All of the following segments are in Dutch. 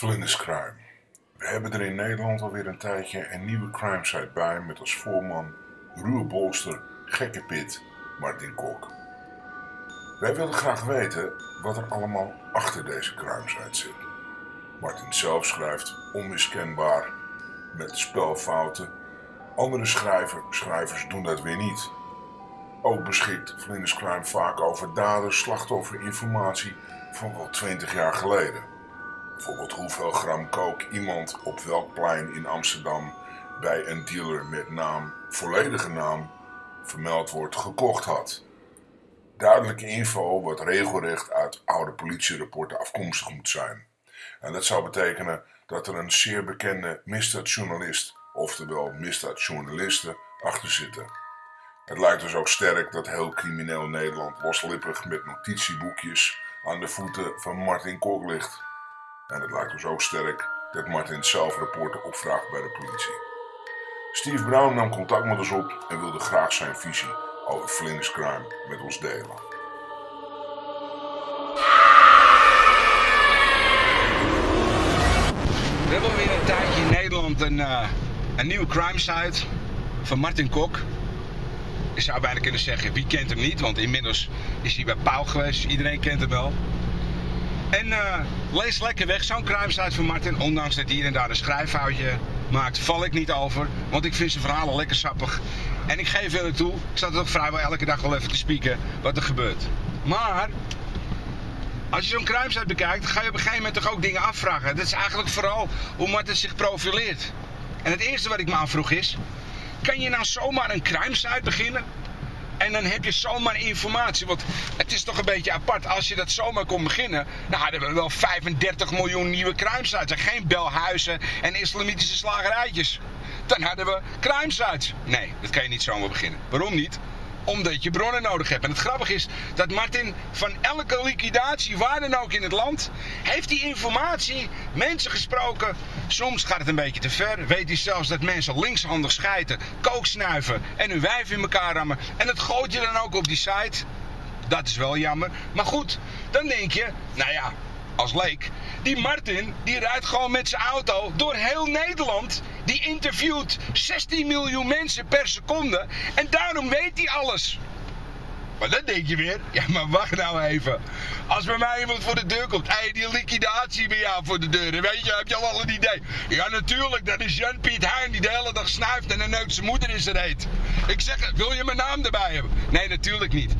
Vlinderscrime. We hebben er in Nederland alweer een tijdje een nieuwe crimesite bij met als voorman ruwe bolster, gekke pit, Martin Kok. Wij willen graag weten wat er allemaal achter deze crimesite zit. Martin zelf schrijft onmiskenbaar met spelfouten. Andere schrijver, schrijvers doen dat weer niet. Ook beschikt Vlinderscrime vaak over daden, slachtofferinformatie van wel 20 jaar geleden. Bijvoorbeeld hoeveel gram kook iemand op welk plein in Amsterdam bij een dealer met naam, volledige naam, vermeld wordt, gekocht had. Duidelijke info wat regelrecht uit oude politierapporten afkomstig moet zijn. En dat zou betekenen dat er een zeer bekende misdaadjournalist, oftewel misdaadjournalisten, achter zitten. Het lijkt dus ook sterk dat heel crimineel Nederland loslippig met notitieboekjes aan de voeten van Martin Kok ligt. En het lijkt dus ook sterk dat Martin zelf rapporten opvraagt bij de politie. Steve Brown nam contact met ons op en wilde graag zijn visie over Flinders Crime met ons delen. We hebben weer een tijdje in Nederland een, uh, een nieuwe crime site van Martin Kok. Je zou bijna kunnen zeggen, wie kent hem niet? Want inmiddels is hij bij Pauw geweest, iedereen kent hem wel. En uh, lees lekker weg, zo'n site van Martin. Ondanks dat hier en daar een schrijffoutje maakt, val ik niet over. Want ik vind zijn verhalen lekker sappig. En ik geef eerlijk toe, ik zat er toch vrijwel elke dag wel even te spieken wat er gebeurt. Maar als je zo'n crime site bekijkt, ga je op een gegeven moment toch ook dingen afvragen. Dat is eigenlijk vooral hoe Martin zich profileert. En het eerste wat ik me afvroeg is, kan je nou zomaar een crime site beginnen? En dan heb je zomaar informatie. Want het is toch een beetje apart. Als je dat zomaar kon beginnen. Dan hadden we wel 35 miljoen nieuwe crime sites. En geen belhuizen en islamitische slagerijtjes. Dan hadden we crime sites. Nee, dat kan je niet zomaar beginnen. Waarom niet? Omdat je bronnen nodig hebt. En het grappige is dat Martin van elke liquidatie, waar dan ook in het land, heeft die informatie, mensen gesproken. Soms gaat het een beetje te ver. Weet hij zelfs dat mensen linkshandig schijten, kook snuiven en hun wijf in elkaar rammen. En dat gooit je dan ook op die site. Dat is wel jammer. Maar goed, dan denk je, nou ja, als leek. Die Martin, die rijdt gewoon met zijn auto door heel Nederland. Die interviewt 16 miljoen mensen per seconde. En daarom weet hij alles. Maar dan denk je weer, ja maar wacht nou even. Als bij mij iemand voor de deur komt, hey, die liquidatie bij jou voor de deur, weet je, heb je al een idee? Ja natuurlijk, dat is Jan-Piet Hein die de hele dag snuift en dan neukt moeder in zijn reet. Ik zeg, wil je mijn naam erbij hebben? Nee, natuurlijk niet.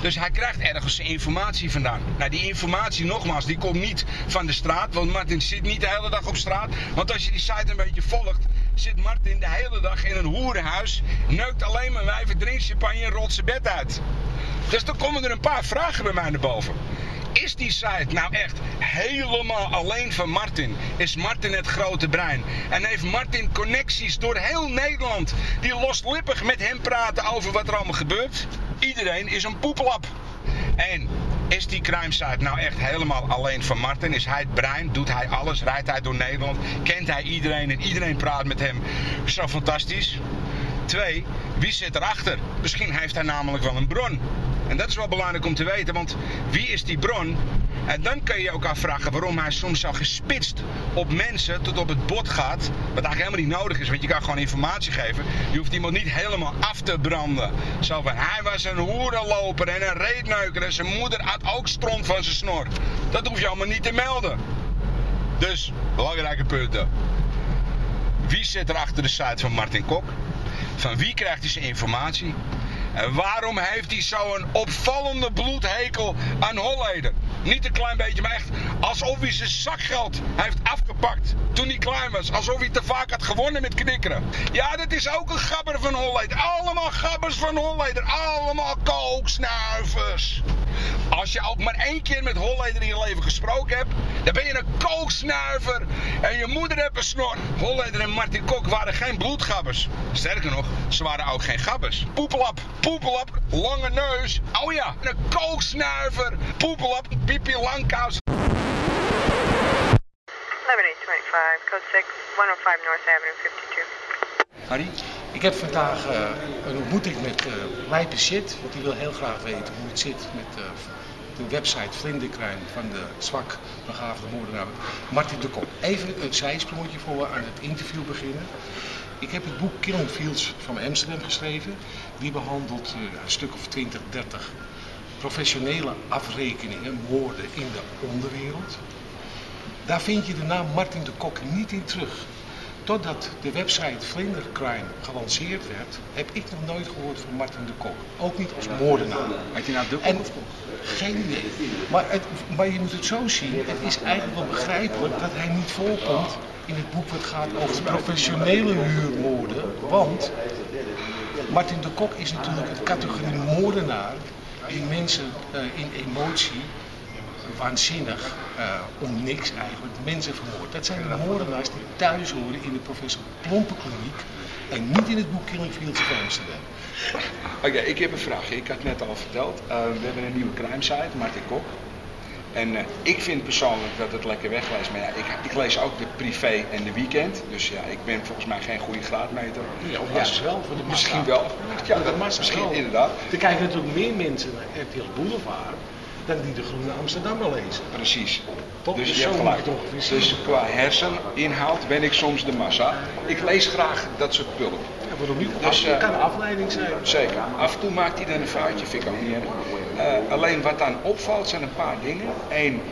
Dus hij krijgt ergens informatie vandaan. Nou, die informatie, nogmaals, die komt niet van de straat. Want Martin zit niet de hele dag op straat. Want als je die site een beetje volgt, zit Martin de hele dag in een hoerenhuis. Neukt alleen maar wijven, drinkt champagne en rolt zijn bed uit. Dus dan komen er een paar vragen bij mij naar boven. Is die site nou echt helemaal alleen van Martin? Is Martin het grote brein? En heeft Martin connecties door heel Nederland die loslippig met hem praten over wat er allemaal gebeurt? Iedereen is een poepelap. En is die crime site nou echt helemaal alleen van Martin? Is hij het brein? Doet hij alles? Rijdt hij door Nederland? Kent hij iedereen en iedereen praat met hem? Zo fantastisch. Twee, wie zit erachter? Misschien heeft hij namelijk wel een bron. En dat is wel belangrijk om te weten, want wie is die bron? En dan kun je je ook afvragen waarom hij soms zo gespitst op mensen tot op het bot gaat. Wat eigenlijk helemaal niet nodig is, want je kan gewoon informatie geven. Je hoeft iemand niet helemaal af te branden. Zo van, hij was een hoerenloper en een reetneuker en zijn moeder had ook stront van zijn snor. Dat hoef je allemaal niet te melden. Dus, belangrijke punten. Wie zit er achter de site van Martin Kok? Van wie krijgt hij zijn informatie? En waarom heeft hij zo'n opvallende bloedhekel aan Holleden? Niet een klein beetje, maar echt alsof hij zijn zakgeld heeft afgepakt toen hij klein was. Alsof hij te vaak had gewonnen met knikkeren. Ja, dat is ook een gabber van Holleder. Allemaal gabbers van Holleder. Allemaal kooksnuivers. Als je ook maar één keer met Holleder in je leven gesproken hebt, dan ben je een kooksnuiver. En je moeder heeft een snor. Holleder en Martin Kok waren geen bloedgabbers. Sterker nog, ze waren ook geen gabbers. Poepelap, poepelap, lange neus. Oh ja, een kooksnuiver. Poepelap, pipi langkous. 1125, code 6, 105 North Avenue 52. Harry, ik heb vandaag uh, een ontmoeting met uh, mijn patiënt, want die wil heel graag weten hoe het zit met uh, de website Vlinderkruin van de zwak begaafde moordenaar Martin de Kok. Even een zijsprongetje voor we aan het interview beginnen. Ik heb het boek Killing Fields van Amsterdam geschreven. Die behandelt eh, een stuk of 20, 30 professionele afrekeningen, moorden in de onderwereld. Daar vind je de naam Martin de Kok niet in terug. Totdat de website Vlindercrime gelanceerd werd, heb ik nog nooit gehoord van Martin de Kok. Ook niet als moordenaar. Had je nou de En geen idee. Maar, het, maar je moet het zo zien, het is eigenlijk wel begrijpelijk dat hij niet voorkomt in het boek wat gaat over professionele huurmoorden. Want Martin de Kok is natuurlijk het categorie moordenaar die mensen eh, in emotie waanzinnig, om niks eigenlijk, mensen vermoord. Dat zijn de moordenaars die thuis horen in de professor Plompenkliniek en niet in het boek Killing Fields of Amsterdam. Oké, ik heb een vraagje. Ik had net al verteld. eh, we hebben een nieuwe crime site, Martin Kok. En eh, ik vind persoonlijk dat het lekker wegleest. Maar ja, ik, ik lees ook de privé en de weekend. Dus ja, ik ben volgens mij geen goede graadmeter. Ja, of wel voor de massa. Misschien wel. Ja, dat massa misschien wel. inderdaad. Er kijken natuurlijk meer mensen naar RTL Boulevard dan die de Groene Amsterdammer lezen. Precies. Dus je hebt gelijk. Dus qua herseninhoud ben ik soms de massa. Ik lees graag dat soort pulp. Ja, waarom niet? Dus, Het eh, kan een afleiding zijn. Zeker. Af en toe maakt hij dan een foutje, vind ik ook niet erg. Eh, alleen wat dan opvalt zijn een paar dingen. Eén,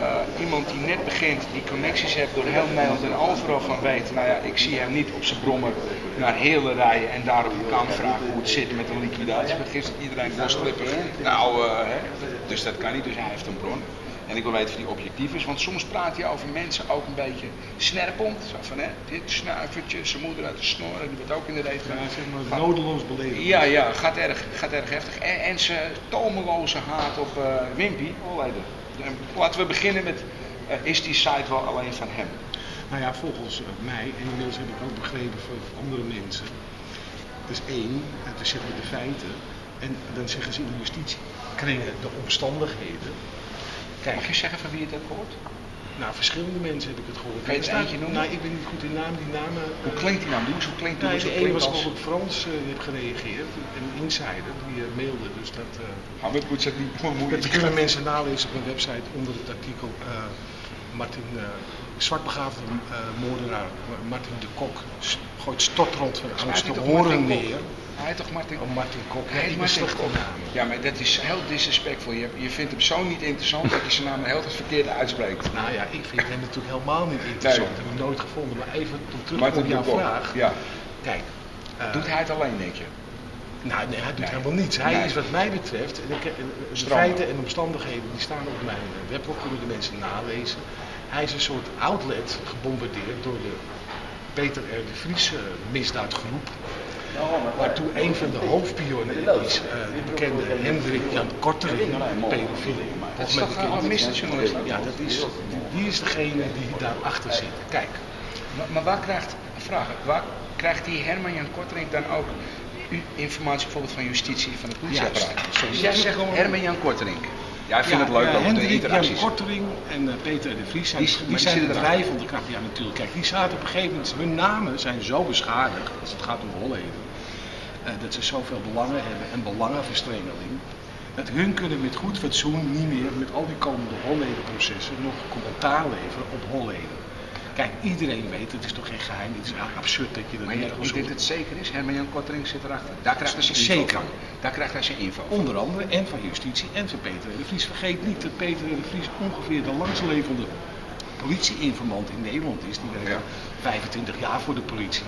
eh, iemand die net begint, die connecties heeft door heel Nederland en overal van weet, nou ja, ik zie hem niet op zijn brommer naar hele rijden en daar op de kant vragen hoe het zit met een liquidatie. Gisteren iedereen bosclippig. Nou, eh, hè, dus dat kan niet, dus hij heeft een bron. En ik wil weten of die objectief is, want soms praat hij over mensen ook een beetje snerpend. Zo van, hè, dit snuivertje, zijn moeder uit de snor, die wordt ook in de reet Ja, gedaan. zeg maar nodeloos beleven. Ja, ja, gaat erg, gaat erg heftig. En, en zijn tomeloze haat op eh, Wimpy. Holleder. En Laten we beginnen met, eh, is die site wel alleen van hem? Nou ja, volgens eh, mij, en inmiddels heb ik ook begrepen van andere mensen. Dus één, en dan zeggen we de feiten. En dan zeggen ze in de justitiekringen de omstandigheden. Kijk, Mag je zeggen van wie je het hebt gehoord? Nou, verschillende mensen heb ik het gehoord. Kan je staat- eentje noemen? Nou, ik ben niet goed in naam, die namen. Hoe klinkt die nou? Doe hoe klinkt die? Nou, de ene was als- ik Frans, eh, die heeft gereageerd. Een insider, die eh, mailde. Dus dat, eh, Maar we moeten het niet dat bemoeien. kunnen mensen nalezen op mijn website onder het artikel eh, Martin, eh zwartbegaafde eh, moordenaar Martin de Kok gooit stotrond van toch horen neer. Hij toch Martin Oh, Martin Kok, Hij ik Martin Kok. Ja, maar dat is heel disrespectvol. Je, je vindt hem zo niet interessant dat je zijn naam heel het verkeerde uitspreekt. Nou ja, ik vind hem natuurlijk helemaal niet interessant. Dat heb ik nooit gevonden. Maar even terug Martin op jouw Kok. vraag. Ja. Kijk. eh, Doet hij het alleen, denk je? Nou, nee, hij doet Nee. helemaal niets. Hij Nee. is wat mij betreft, en ik, eh, de feiten en omstandigheden die staan op mijn webblog, kunnen de mensen nalezen. Hij is een soort outlet gebombardeerd door de Peter R. de Vries eh, misdaadgroep. Waartoe een van de hoofdpionnen is de bekende Hendrik Jan Kortering, pedofiel. Dat is toch een misdaadjournalist? Ja, dat is, die is degene die daarachter zit. Kijk, Maar, maar waar krijgt, vraag, waar krijgt die Herman Jan Kortering dan ook informatie bijvoorbeeld van justitie, van het politieapparaat? Dus jij zegt Herman Jan Kortering. Jij vindt het leuk ja, dat we de Hendrik, Jan interacties... Kortering en eh, Peter de Vries zijn, Die- die, die zijn de drijvende kracht. Ja, natuurlijk. Kijk, die zaten op een gegeven moment, hun namen zijn zo beschadigd, als het gaat om Holleden, eh, dat ze zoveel belangen hebben en belangenverstrengeling, dat hun kunnen met goed fatsoen niet meer met al die komende Holleden-processen nog commentaar leveren op Holleden. Kijk, iedereen weet, het is toch geen geheim, het is absurd dat je dat Maar nergens denkt hoort. het zeker is? Herman Jan Kortering zit erachter. Daar krijgt hij zijn Zeker. van. Daar krijgt hij zijn info van. Onder andere en van justitie en van Peter de Vries. Vergeet niet dat Peter de Vries ongeveer de langstlevende politieinformant in Nederland is. Die werkt Ja. al 25 jaar voor de politie.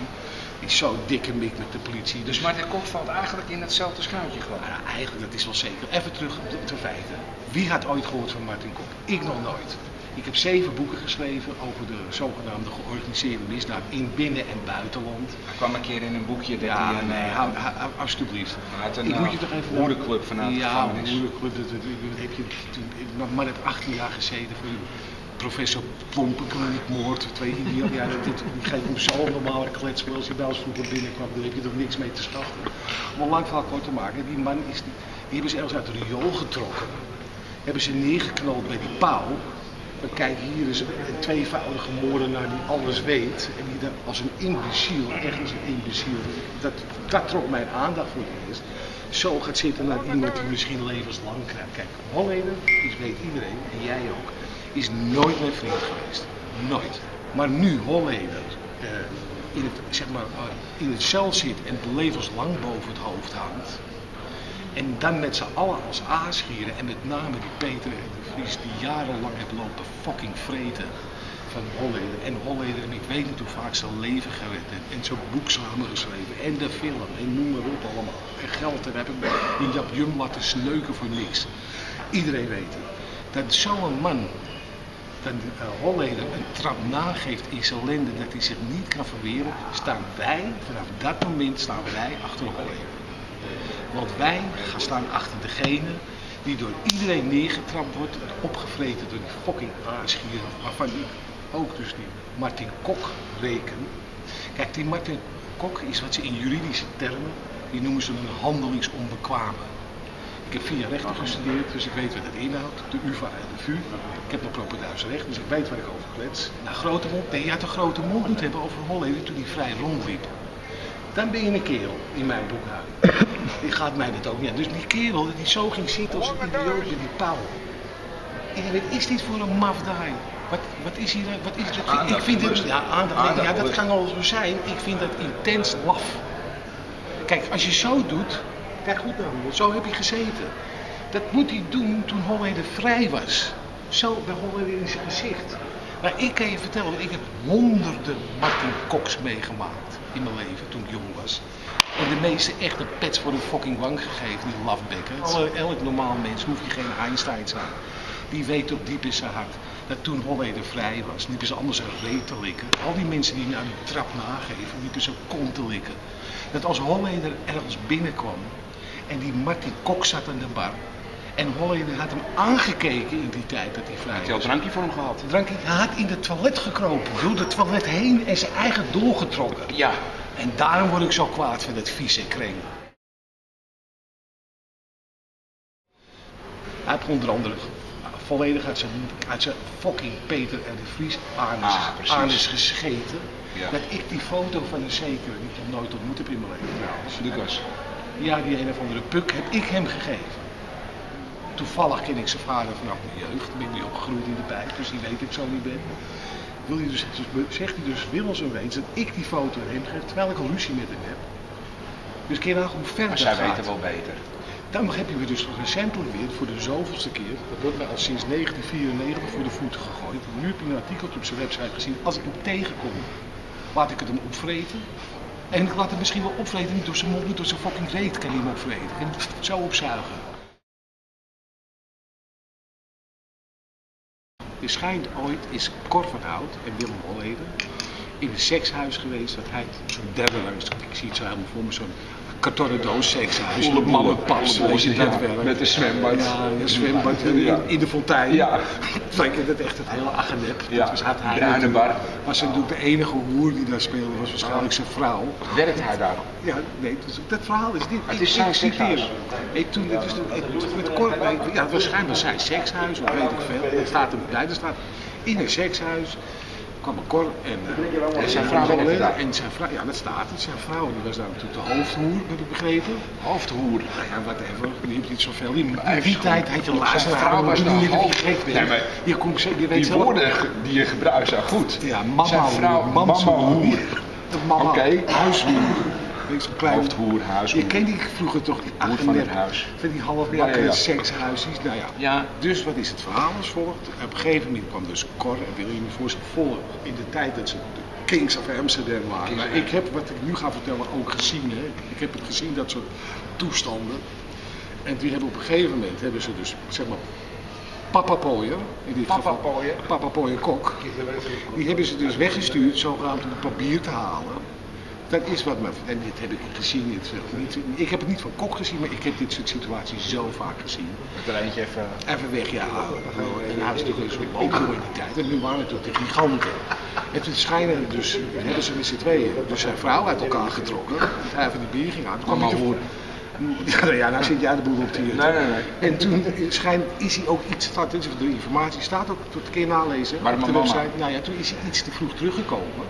Is zo dikke mik met de politie. Dus Martin Kok valt eigenlijk in hetzelfde schuitje gewoon. Ja, eigenlijk, dat is wel zeker. Even terug op de, de feiten. Wie had ooit gehoord van Martin Kok? Ik nog nooit. Ik heb zeven boeken geschreven over de zogenaamde georganiseerde misdaad in binnen- en buitenland. Hij kwam een keer in een boekje dat Ja, hij een, nee, eh, hou, hou- alsjeblieft. Een, ik moet je eh, toch even... hoerenclub vanuit de ja, een hoerenclub, dat, dat, dat heb je, maar heb 18 jaar gezeten voor professor Plompenkliniekmoord. Twee idioten. Ja, dat, die geeft hem zo'n normale klets. Als je bij ons vroeger binnenkwam, dan heb je er niks mee te schaffen. Om een lang verhaal kort te maken, die man is, die hebben ze zelfs uit de riool getrokken. Hebben ze neergeknald bij die pauw. Maar kijk, hier is een tweevoudige moordenaar die alles weet. En die daar als een imbeciel, echt als een imbeciel, dat, dat trok mijn aandacht voor het eerst. Zo gaat zitten naar iemand die misschien levenslang krijgt. Kijk, Holleder, dat weet iedereen, en jij ook, is nooit mijn vriend geweest. Nooit. Maar nu Holleder eh, in, het, zeg maar, eh, in het cel zit en het levenslang boven het hoofd hangt. En dan met z'n allen als aasgieren en met name die Peter en de Vries die jarenlang heeft lopen fucking vreten van Holleder. En Holleder, en ik weet niet hoe vaak zijn leven gered heeft. En zo'n boek samengeschreven. En de film. En noem maar op allemaal. En geld. En heb ik die Jap Jum laten sneuken voor niks. Iedereen weet het. Dat zo'n man, uh, Holleder een trap nageeft in zijn ellende dat hij zich niet kan verweren, staan wij, vanaf dat moment staan wij achter Holleder. Want wij gaan staan achter degene die door iedereen neergetrapt wordt en opgevreten door die fucking aasgieren, waarvan ik ook dus die Martin Kok reken. Kijk, die Martin Kok is wat ze in juridische termen, die noemen ze een handelingsonbekwame. Ik heb vier jaar rechten gestudeerd, dus ik weet wat het inhoudt. De UvA en de VU. Ik heb nog propeduis recht, dus ik weet waar ik over klets. Nou, grote mond, nee, je had een grote mond moeten hebben over Holleder toen hij vrij rondliep. Dan ben je een kerel in mijn boekhouding. Die gaat mij dat ook niet aan. Dus die kerel die zo ging zitten als een idiootje, die Paul. Ik weet, is dit voor een mafdaai? Wat, wat is hier, wat is dat? Ik vind het, ja, aandacht, ja, dat kan al zo zijn. Ik vind dat intens laf. Kijk, als je zo doet, kijk goed naar me, zo heb je gezeten. Dat moet hij doen toen Holleder vrij was. Zo bij Holleder in zijn gezicht. Maar ik kan je vertellen, want ik heb honderden Martin Cox meegemaakt in mijn leven toen ik jong was. En de meeste echt een pets voor de fucking wang gegeven, die lafbekken. Elk normaal mens, hoef je geen Einstein te zijn. Die weet ook diep in zijn hart dat toen Holleder vrij was, liepen ze anders een reet te likken. Al die mensen die naar die trap nageven, liepen ze kont te likken. Dat als Holleder ergens binnenkwam en die Martin Kok zat aan de bar, en Holleder had hem aangekeken in die tijd dat hij vrij. Had je al drankje voor hem gehad? Drankje, hij had in het toilet gekropen, door het toilet heen en zijn eigen doorgetrokken. Ja. En daarom word ik zo kwaad van dat vieze kring. Hij heeft onder andere volledig uit zijn, uit zijn fucking Peter en de Vries anus, Ah, anus gescheten. Ja. Dat ik die foto van een zekere, die ik nog nooit ontmoet heb in mijn leven trouwens. Lucas. Ja, die een of andere puk heb ik hem gegeven. Toevallig ken ik zijn vader vanaf mijn jeugd. Ben ik mee opgegroeid in de pijp, dus die weet ik zo niet ben. Wil hij dus, dus, zegt hij dus willens en wetens dat ik die foto aan hem geef, terwijl ik al ruzie met hem heb. Dus keer nou hoe ver Maar dat zij gaat. weten wel beter. Dan heb je me dus recentelijk weer voor de zoveelste keer, dat wordt mij al sinds 1994 voor de voeten gegooid. Nu heb je een artikeltje op zijn website gezien. Als ik hem tegenkom, laat ik het hem opvreten. En ik laat hem misschien wel opvreten, niet door zijn mond, niet door zijn fucking reet kan hij hem opvreten. Hem zo opzuigen. Er schijnt ooit, is Cor van Hout en Willem Holleder in een sekshuis geweest. Dat hij zo'n derde ik zie het zo helemaal voor me, zo'n kartonnen doos Met boel, mannenpas, weet je dat wel. met een zwembad. Ja, een zwembad in, de fontein. Ja. Ik het echt het hele agenep. Ja, Dat was, hij natuurlijk- bar. Was natuurlijk de enige hoer die daar speelde, was waarschijnlijk zijn vrouw. Werkt hij daar? Ja, nee, dus dat verhaal is dit. Het is zijn ik citeer. sekshuis. Ik toen, het de, nee, ja, het was schijnbaar zijn sekshuis, of weet ik veel. Er staat er bij, er staat in een sekshuis kwam een Cor en, eh, En zijn vrouw en, en zijn vrouw, ja dat staat het, zijn vrouw die was daar natuurlijk de hoofdhoer, heb ik begrepen. Hoofdhoer. Nou ja, whatever, die heeft niet zoveel. In in die tijd had je luisteraar, vrouw was die de je hoofd- gek bent. Nee, maar je, komt, je weet Die woorden die je gebruikt zijn goed. Ja, mama Zijn vrouw, hoer, mama hoer. Mama, Oké. huishoer. Weet je, zo'n klein- Hoofdhoer, huishoer. Je kent die vroeger toch, die Hoer van het huis. Van die Ja, halfbakken ja, ja. sekshuisjes. Nou ja. Ja. Dus wat is het verhaal als volgt? Op een gegeven moment kwam dus Cor en William voor zich vol in de tijd dat ze de Kings of Amsterdam waren. Maar ik heb wat ik nu ga vertellen ook gezien. Hè. Ik heb het gezien, dat soort toestanden. En die hebben op een gegeven moment hebben ze dus, zeg maar, Papa Pooier, in dit Papa geval, Pooier. Papa Pooier Kok, die hebben ze dus weggestuurd, zogenaamd om het papier te halen. Dat is wat me, en dit heb ik gezien, is niet, ik heb het niet van Kok gezien, maar ik heb dit soort situaties zo vaak gezien. Met er eentje even... Even weg, ja. En hij was natuurlijk een soort loco in die tijd. En nu waren het natuurlijk de giganten. En toen schijnen dus, hebben ze met z'n tweeën, dus zijn vrouw uit elkaar getrokken. Hij van die bier ging uit. Toen kwam hij hoer. Ja, nou nou zit jij de boel op jutten. Nee, nee, nee. En toen schijnt, is hij ook iets, staat, de informatie staat ook, dat kun je nalezen Maar op de mama. website. Nou ja, toen is hij iets te vroeg teruggekomen.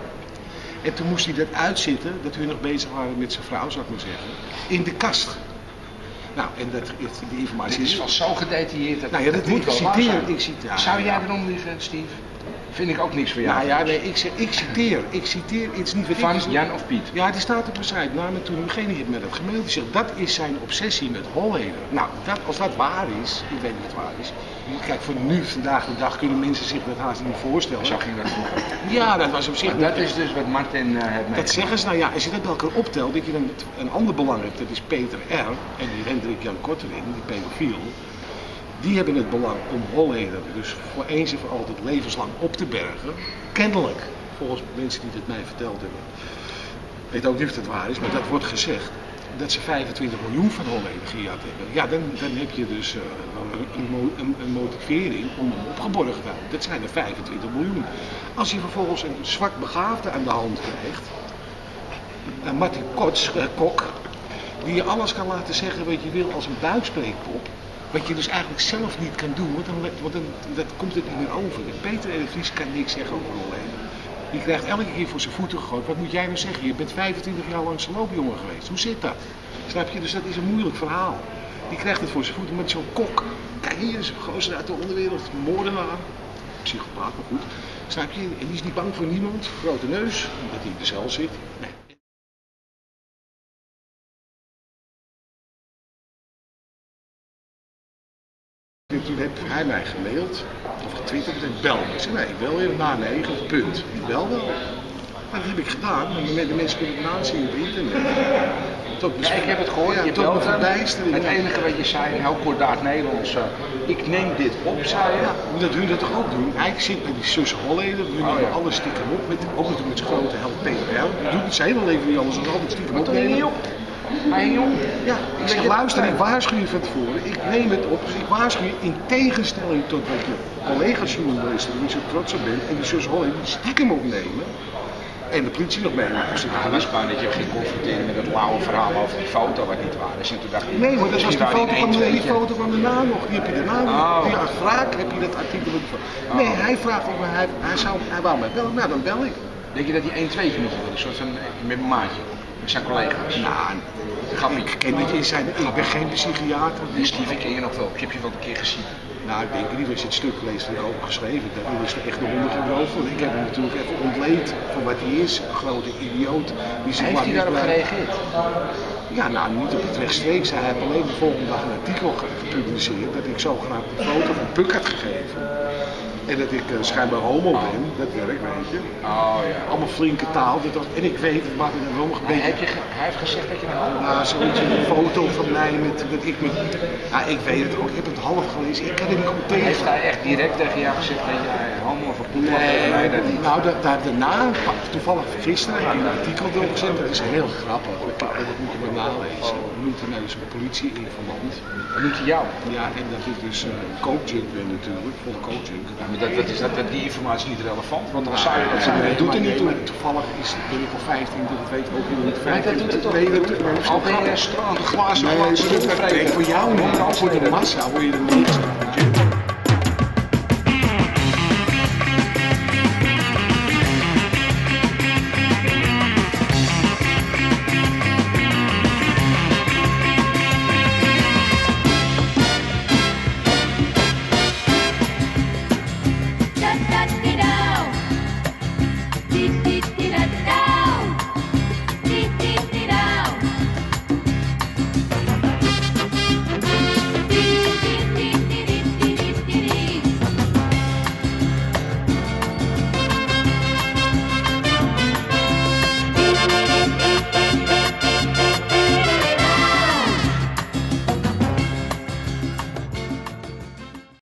En toen moest hij dat uitzitten, dat hun nog bezig waren met zijn vrouw, zou ik maar zeggen, in de kast. Nou, en dat, die informatie Dit is wel zo gedetailleerd. Dat, Nou ja, dat moet ik wel citeer, ik citeer. ja, Zou jij erom liggen, Steve? Vind ik ook niks voor jou. Nou ja, nee, ik, ik citeer, ik citeer, het is niet wat Van. Jan of Piet? Ja, die staat op mijn site. Nou, en toen degene heeft me dat gemaild. Die zegt, dat is zijn obsessie met Holleder. Nou, dat, als dat waar is, ik weet niet wat waar is. Kijk, voor nu, vandaag de dag, kunnen mensen zich dat haast niet voorstellen. Zo ging dat vroeger. Ja, dat was op zich... Maar dat is dus wat Martin eh heeft Dat zeggen ze, nou ja, als je dat bij elkaar optelt, dat je dan een ander belang hebt. Dat is Peter R. en die Hendrik Jan Kortering, die pedofiel. Die hebben het belang om Holleder dus voor eens en voor altijd levenslang op te bergen. Kennelijk, volgens mensen die dit mij verteld hebben. Ik weet ook niet of het waar is, maar dat wordt gezegd. Dat ze 25 miljoen van Holleder gejat hebben. Ja, dan, dan heb je dus eh, een, een, een motivering om hem opgeborgen te houden. Dat zijn er 25 miljoen. Als je vervolgens een zwak begaafde aan de hand krijgt, en Eh, Martin Kots, eh, Kok, die je alles kan laten zeggen wat je wil als een buikspreekpop. Wat je dus eigenlijk zelf niet kan doen, want dan, want dat komt het niet meer over. En Peter Vries kan niks zeggen over Holleder. Die krijgt elke keer voor zijn voeten gegooid. Wat moet jij nou zeggen? Je bent 25 jaar lang zijn loopjongen geweest. Hoe zit dat? Snap je? Dus dat is een moeilijk verhaal. Die krijgt het voor zijn voeten met zo'n kok. Hier is gozer uit de onderwereld, moordenaar. Psychopaat, maar goed. Snap je? En die is niet bang voor niemand. Grote neus, dat hij in de cel zit. Nee. Toen heeft hij mij gemaild, of getwitterd, en bel me. Ik zei, nee, ik bel weer na negen, punt. Ik bel wel. Maar dat heb ik gedaan, de de mensen kunnen het nazien op internet. Tot Ja, ik heb het gehoord, Ja, je tot belt. Het enige wat je zei, heel kordaat Nederlands. eh, ik neem dit op, zei je. Ja, dat hun dat toch ook doen? Hij zit met die zus Holleder, die Oh, nemen alles stiekem op, met, ook met zijn grote held PPL. Die doet het zijn hele leven niet anders dan altijd stiekem opnemen. Hing op. Ja, ik zeg luister, ik waarschuw je van tevoren. Ik neem het op, dus ik waarschuw je in tegenstelling tot wat je collega's journalisten, die zo trots op bent, en die zus Holleder die stiekem opnemen. En de politie nog meenemen. Dus Ja, hij was bang dat je ging confronteren met het lauwe verhaal over die foto wat niet waar is. En toen dacht ik, Nee, maar dat was waren foto van, de, die foto van daarna nog. Die heb je daarna nog. Oh. Die als wraak heb je dat artikel. die foto. Nee, hij vraagt of hij, hij, zou, hij wou mij bellen. Nou, dan bel ik. Denk je dat hij 1 2 niet wil? Een soort van eh, met mijn maatje. Zijn collega's. Nou, Grappig. ik ken niet in zijn. Ik ben geen psychiater. Die ik ken je nog wel. Ik heb je wel een keer gezien. Nou, ik denk niet als je het stuk leest dat ik geschreven. Dat is er echt de honderd erover. Ik heb hem natuurlijk even ontleed van wat hij is. Een grote idioot. Die zich Heeft maar hij daarop gereageerd? Ja, nou, niet op het rechtstreeks. Hij heeft alleen de volgende dag een artikel ge- gepubliceerd dat ik zogenaamd een foto van Puk had gegeven. En dat ik eh, schijnbaar homo ben, dat werkt, weet je. Oh ja. Allemaal flinke taal. Dat was, en ik weet, het maakt een Maar beetje... heb je, hij heeft gezegd dat je een homo Nou, zoiets, een foto van mij met, dat ik met... Ja, ik weet het ook, ik heb het half gelezen, ik kan er niet goed tegen. Heeft hij echt direct tegen jou gezegd dat jij homo of een? Nee, Dat niet. nou, da- daar daarna, toevallig gisteren, heb ik een artikel erop gezet. Dat is heel grappig. Dat moet je maar nalezen. We moeten naar dus een politieinformant. Dan moet je jou. Ja, en dat ik dus uh, coachjunk ben natuurlijk, vol coachjunk. Ja, maar dat, dat is, dat, dat, die informatie niet relevant, want dan Nou, zou je dat zijn. Dat doet er niet toe. Toevallig is, ben ik al 15, dat weet ook weer niet. Maar dat doet het toch Nee, niet dat nee, dat is Al ben je strand glazen dat- voor jou niet, voor de massa word je er niks van.